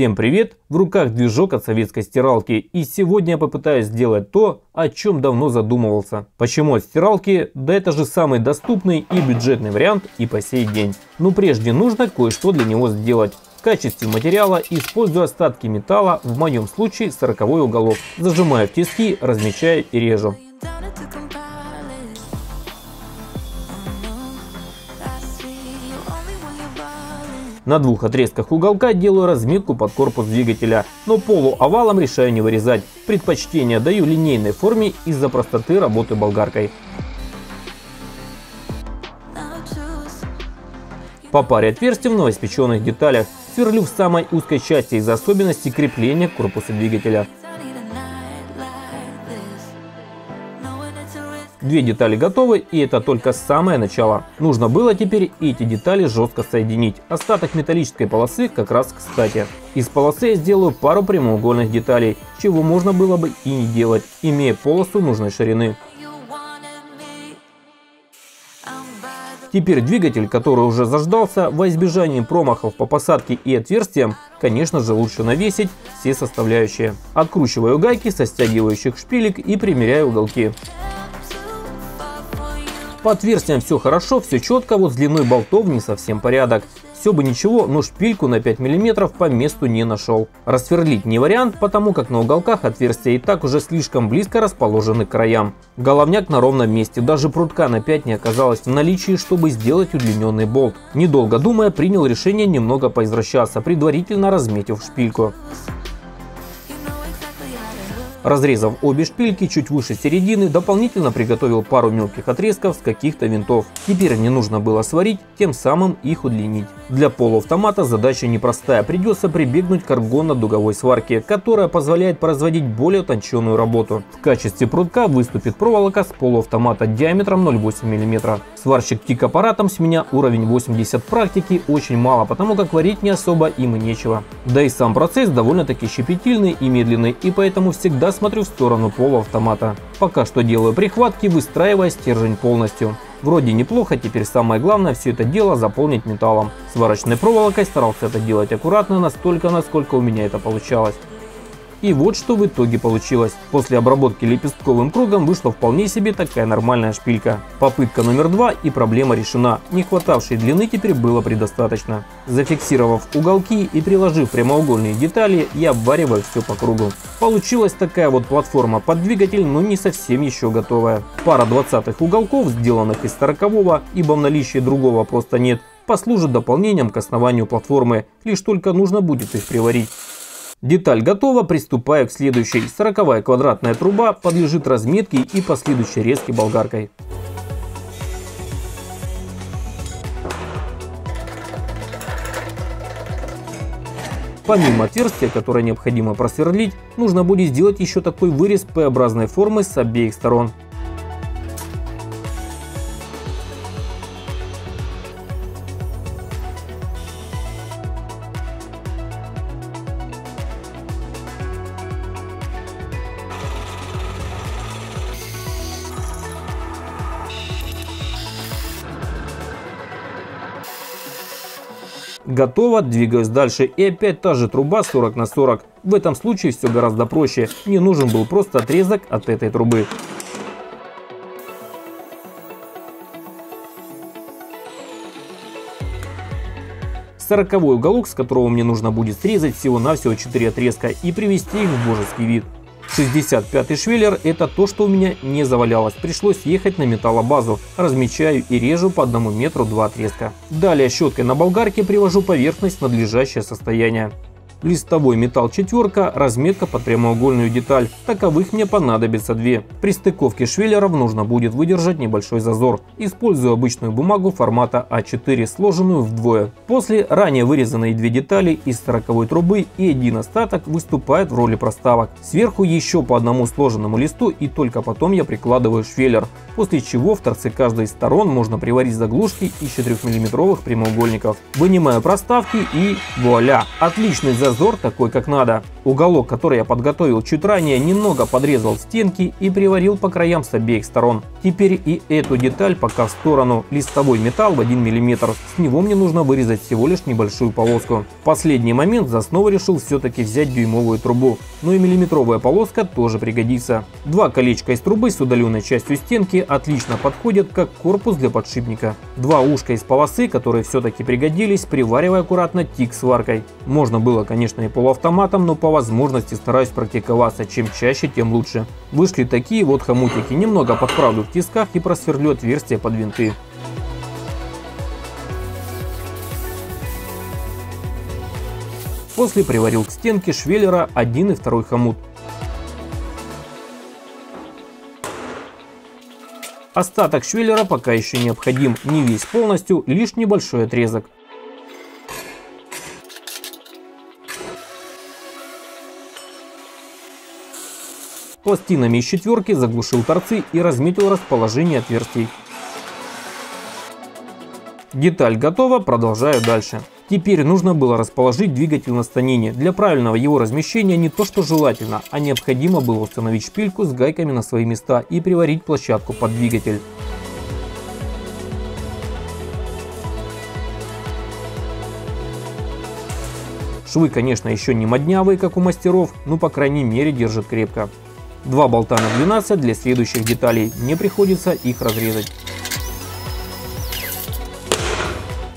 Всем привет! В руках движок от советской стиралки и сегодня я попытаюсь сделать то, о чем давно задумывался. Почему от стиралки? Да это же самый доступный и бюджетный вариант и по сей день. Но прежде нужно кое-что для него сделать. В качестве материала использую остатки металла, в моем случае 40 уголок. Зажимаю в тиски, размечаю и режу. На двух отрезках уголка делаю разметку под корпус двигателя, но полуовалом решаю не вырезать. Предпочтение даю линейной форме из-за простоты работы болгаркой. По паре отверстий в новоиспеченных деталях сверлю в самой узкой части из-за особенностей крепления корпуса двигателя. Две детали готовы и это только самое начало. Нужно было теперь эти детали жестко соединить. Остаток металлической полосы как раз кстати. Из полосы я сделаю пару прямоугольных деталей, чего можно было бы и не делать, имея полосу нужной ширины. Теперь двигатель, который уже заждался, во избежание промахов по посадке и отверстиям, конечно же лучше навесить все составляющие. Откручиваю гайки со стягивающих шпилек и примеряю уголки. По отверстиям все хорошо, все четко, вот с длиной болтов не совсем порядок. Все бы ничего, но шпильку на 5 мм по месту не нашел. Рассверлить не вариант, потому как на уголках отверстия и так уже слишком близко расположены к краям. Головняк на ровном месте, даже прутка на 5 не оказалось в наличии, чтобы сделать удлиненный болт. Недолго думая, принял решение немного поизвращаться, предварительно разметив шпильку. Разрезав обе шпильки чуть выше середины, дополнительно приготовил пару мелких отрезков с каких-то винтов. Теперь мне нужно было сварить, тем самым их удлинить. Для полуавтомата задача непростая, придется прибегнуть к аргонно-дуговой сварке, которая позволяет производить более утонченную работу. В качестве прутка выступит проволока с полуавтомата диаметром 0,8 мм. Сварщик тик аппаратом с меня уровень 80 практики очень мало, потому как варить не особо им и нечего. Да и сам процесс довольно-таки щепетильный и медленный, и поэтому всегда смотрю в сторону полуавтомата. Пока что делаю прихватки, выстраивая стержень полностью. Вроде неплохо, теперь самое главное все это дело заполнить металлом. Сварочной проволокой старался это делать аккуратно, настолько, насколько у меня это получалось. И вот что в итоге получилось. После обработки лепестковым кругом вышла вполне себе такая нормальная шпилька. Попытка номер два и проблема решена. Не хватавшей длины теперь было предостаточно. Зафиксировав уголки и приложив прямоугольные детали, я обвариваю все по кругу. Получилась такая вот платформа под двигатель, но не совсем еще готовая. Пара двадцатых уголков, сделанных из 40 ибо в наличии другого просто нет, послужит дополнением к основанию платформы, лишь только нужно будет их приварить. Деталь готова, приступая к следующей. 40 квадратная труба подлежит разметке и последующей резке болгаркой. Помимо отверстия, которое необходимо просверлить, нужно будет сделать еще такой вырез П-образной формы с обеих сторон. Готово, двигаюсь дальше и опять та же труба 40 на 40. В этом случае все гораздо проще. Мне нужен был просто отрезок от этой трубы. Сороковой уголок, с которого мне нужно будет срезать всего-навсего 4 отрезка и привести их в божеский вид. 65-й швеллер это то, что у меня не завалялось. Пришлось ехать на металлобазу. Размечаю и режу по одному метру два отрезка. Далее щеткой на болгарке привожу поверхность в надлежащее состояние. Листовой металл четверка, разметка под прямоугольную деталь. Таковых мне понадобится две. При стыковке швеллеров нужно будет выдержать небольшой зазор. Использую обычную бумагу формата А4, сложенную вдвое. После ранее вырезанные две детали из 40 трубы и один остаток выступает в роли проставок. Сверху еще по одному сложенному листу и только потом я прикладываю швеллер. После чего в торце каждой из сторон можно приварить заглушки из 4 мм прямоугольников. Вынимаю проставки и вуаля! Отличный зазор зазор такой как надо. Уголок, который я подготовил чуть ранее, немного подрезал стенки и приварил по краям с обеих сторон. Теперь и эту деталь пока в сторону. Листовой металл в 1 мм. С него мне нужно вырезать всего лишь небольшую полоску. В последний момент за снова решил все-таки взять дюймовую трубу. Но и миллиметровая полоска тоже пригодится. Два колечка из трубы с удаленной частью стенки отлично подходят как корпус для подшипника. Два ушка из полосы, которые все-таки пригодились, приваривая аккуратно тик сваркой. Можно было, конечно, и полуавтоматом, но по возможности стараюсь практиковаться. Чем чаще, тем лучше. Вышли такие вот хомутики. Немного подправлю в тисках и просверлю отверстия под винты. После приварил к стенке швеллера один и второй хомут. Остаток швеллера пока еще необходим, не весь полностью, лишь небольшой отрезок. Пластинами из четверки заглушил торцы и разметил расположение отверстий. Деталь готова, продолжаю дальше. Теперь нужно было расположить двигатель на станине. Для правильного его размещения не то что желательно, а необходимо было установить шпильку с гайками на свои места и приварить площадку под двигатель. Швы, конечно, еще не моднявые, как у мастеров, но по крайней мере держат крепко. Два болта на 12 для следующих деталей, не приходится их разрезать.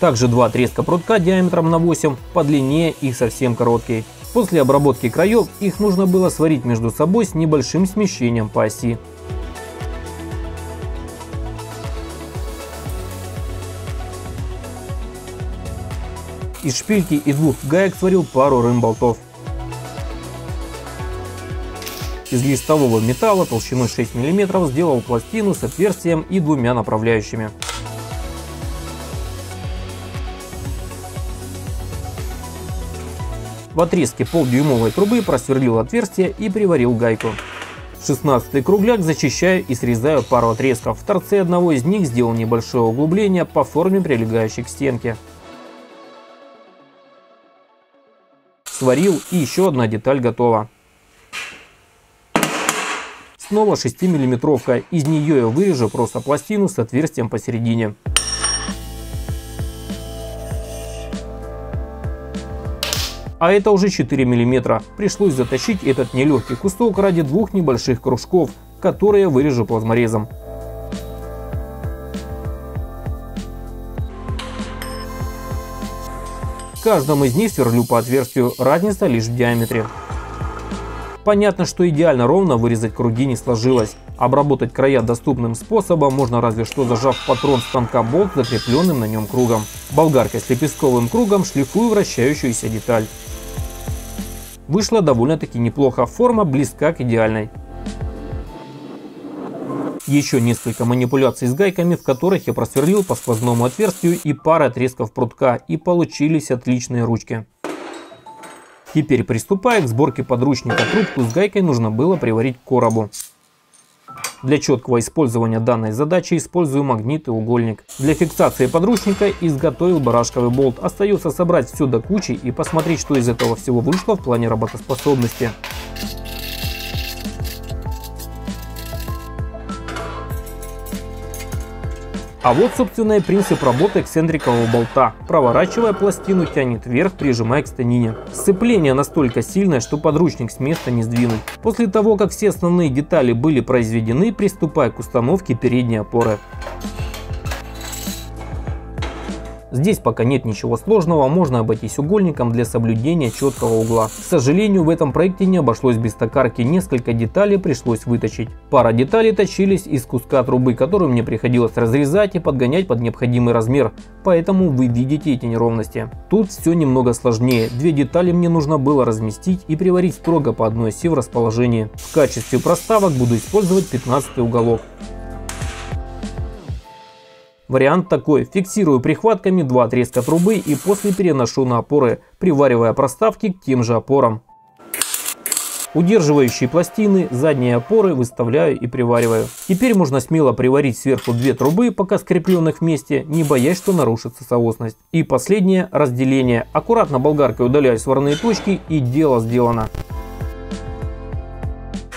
Также два отрезка прутка диаметром на 8, подлиннее и совсем короткие. После обработки краев их нужно было сварить между собой с небольшим смещением по оси. Из шпильки и двух гаек сварил пару рым-болтов. Из листового металла толщиной 6 мм сделал пластину с отверстием и двумя направляющими. В отрезке полдюймовой трубы просверлил отверстие и приварил гайку. 16 кругляк зачищаю и срезаю пару отрезков. В торце одного из них сделал небольшое углубление по форме прилегающей к стенке. Сварил и еще одна деталь готова. Снова 6 миллиметровка. Из нее я вырежу просто пластину с отверстием посередине. А это уже 4 миллиметра. Пришлось затащить этот нелегкий кусок ради двух небольших кружков, которые я вырежу плазморезом. Каждому из них сверлю по отверстию, разница лишь в диаметре. Понятно, что идеально ровно вырезать круги не сложилось. Обработать края доступным способом можно разве что зажав патрон станка болт закрепленным на нем кругом. Болгаркой с лепестковым кругом шлифую вращающуюся деталь. Вышло довольно-таки неплохо, форма близка к идеальной. Еще несколько манипуляций с гайками, в которых я просверлил по сквозному отверстию и пара отрезков прутка, и получились отличные ручки. Теперь приступая к сборке подручника, трубку с гайкой нужно было приварить к коробу. Для четкого использования данной задачи использую магнит и угольник. Для фиксации подручника изготовил барашковый болт. Остается собрать все до кучи и посмотреть, что из этого всего вышло в плане работоспособности. А вот, собственно, и принцип работы эксцентрикового болта. Проворачивая пластину, тянет вверх, прижимая к станине. Сцепление настолько сильное, что подручник с места не сдвинуть. После того, как все основные детали были произведены, приступая к установке передней опоры. Здесь пока нет ничего сложного, можно обойтись угольником для соблюдения четкого угла. К сожалению, в этом проекте не обошлось без токарки, несколько деталей пришлось выточить. Пара деталей точились из куска трубы, которую мне приходилось разрезать и подгонять под необходимый размер, поэтому вы видите эти неровности. Тут все немного сложнее, две детали мне нужно было разместить и приварить строго по одной оси в расположении. В качестве проставок буду использовать 15 уголок. Вариант такой. Фиксирую прихватками два отрезка трубы и после переношу на опоры, приваривая проставки к тем же опорам. Удерживающие пластины, задние опоры выставляю и привариваю. Теперь можно смело приварить сверху две трубы, пока скрепленных вместе, не боясь, что нарушится соосность. И последнее разделение. Аккуратно болгаркой удаляю сварные точки и дело сделано.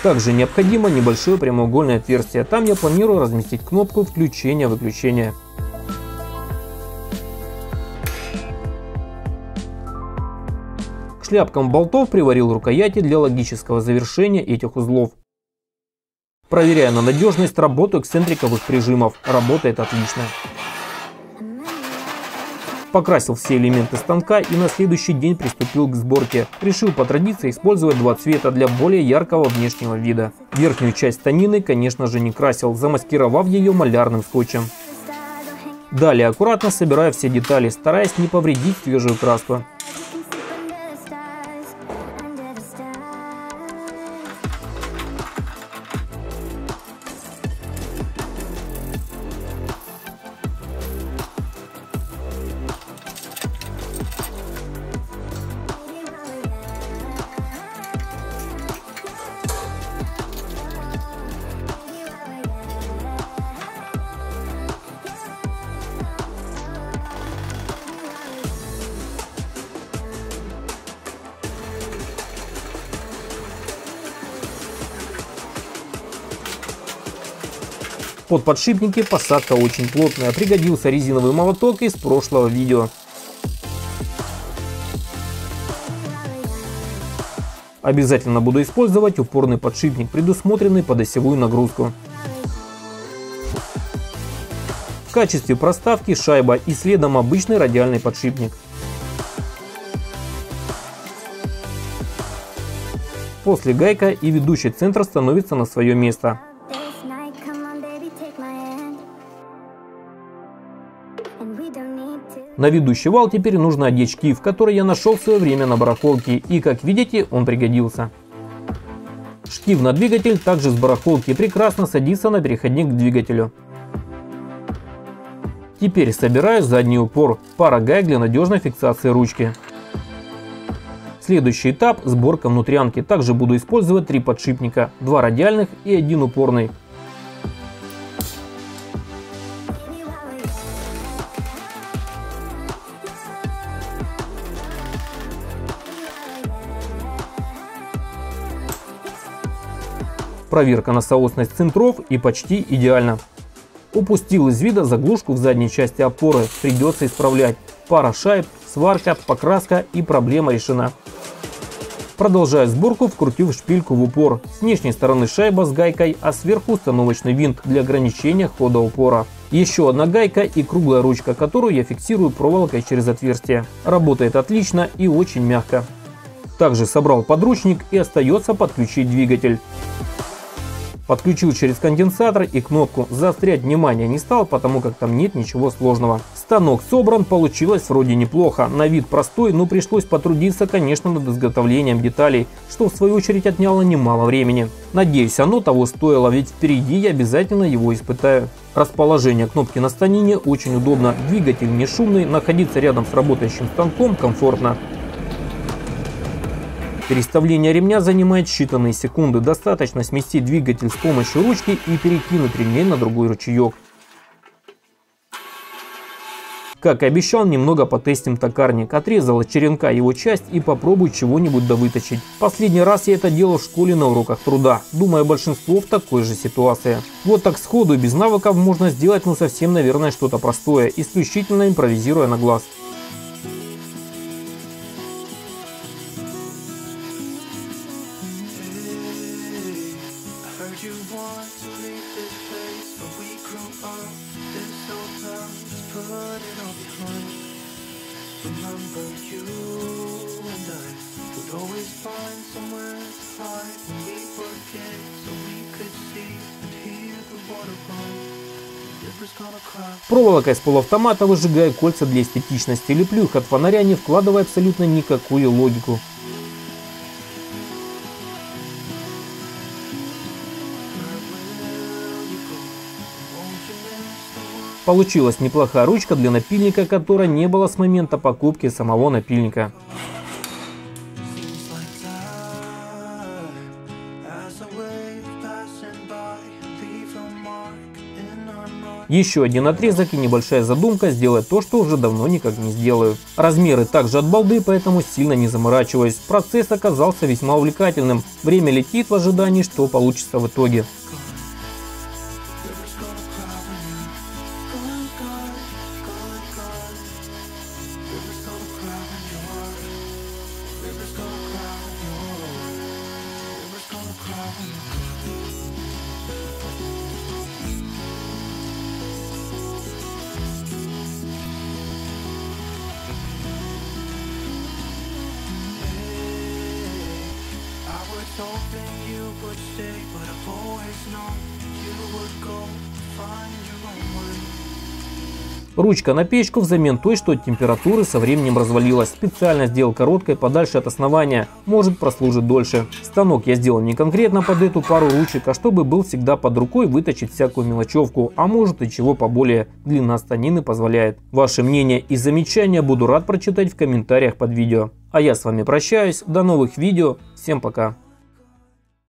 Также необходимо небольшое прямоугольное отверстие. Там я планирую разместить кнопку включения-выключения. Шляпкам болтов приварил рукояти для логического завершения этих узлов. Проверяя на надежность работу эксцентриковых прижимов. Работает отлично. Покрасил все элементы станка и на следующий день приступил к сборке. Решил по традиции использовать два цвета для более яркого внешнего вида. Верхнюю часть станины, конечно же, не красил, замаскировав ее малярным скотчем. Далее аккуратно собираю все детали, стараясь не повредить свежую краску. Под подшипники посадка очень плотная, пригодился резиновый молоток из прошлого видео. Обязательно буду использовать упорный подшипник, предусмотренный под осевую нагрузку. В качестве проставки шайба и следом обычный радиальный подшипник. После гайка и ведущий центр становится на свое место. На ведущий вал теперь нужно одеть шкив, который я нашел в свое время на барахолке, и как видите, он пригодился. Шкив на двигатель также с барахолки прекрасно садится на переходник к двигателю. Теперь собираю задний упор, пара гаек для надежной фиксации ручки. Следующий этап – сборка внутрянки. Также буду использовать три подшипника, два радиальных и один упорный. Проверка на соосность центров и почти идеально. Упустил из вида заглушку в задней части опоры, придется исправлять. Пара шайб, сварка, покраска и проблема решена. Продолжаю сборку, вкрутив шпильку в упор. С внешней стороны шайба с гайкой, а сверху установочный винт для ограничения хода упора. Еще одна гайка и круглая ручка, которую я фиксирую проволокой через отверстие. Работает отлично и очень мягко. Также собрал подручник и остается подключить двигатель. Подключил через конденсатор и кнопку. Заострять внимание не стал, потому как там нет ничего сложного. Станок собран, получилось вроде неплохо. На вид простой, но пришлось потрудиться, конечно, над изготовлением деталей, что в свою очередь отняло немало времени. Надеюсь, оно того стоило, ведь впереди я обязательно его испытаю. Расположение кнопки на станине очень удобно, двигатель не шумный, находиться рядом с работающим станком комфортно. Переставление ремня занимает считанные секунды. Достаточно сместить двигатель с помощью ручки и перекинуть ремень на другой ручеек. Как и обещал, немного потестим токарник. Отрезал от черенка его часть и попробую чего-нибудь довыточить. Последний раз я это делал в школе на уроках труда. Думаю, большинство в такой же ситуации. Вот так сходу без навыков можно сделать ну совсем наверное что-то простое, исключительно импровизируя на глаз. Проволокой с полуавтомата выжигаю кольца для эстетичности, леплю их от фонаря, не вкладывая абсолютно никакую логику. Получилась неплохая ручка для напильника, которая не было с момента покупки самого напильника. Еще один отрезок и небольшая задумка сделать то, что уже давно никак не сделаю. Размеры также от балды, поэтому сильно не заморачиваюсь. Процесс оказался весьма увлекательным. Время летит в ожидании, что получится в итоге. Ручка на печку взамен той, что от температуры со временем развалилась. Специально сделал короткой подальше от основания, может прослужит дольше. Станок я сделал не конкретно под эту пару ручек, а чтобы был всегда под рукой выточить всякую мелочевку, а может и чего поболее. Длина станины позволяет. Ваше мнение и замечания буду рад прочитать в комментариях под видео. А я с вами прощаюсь, до новых видео, всем пока.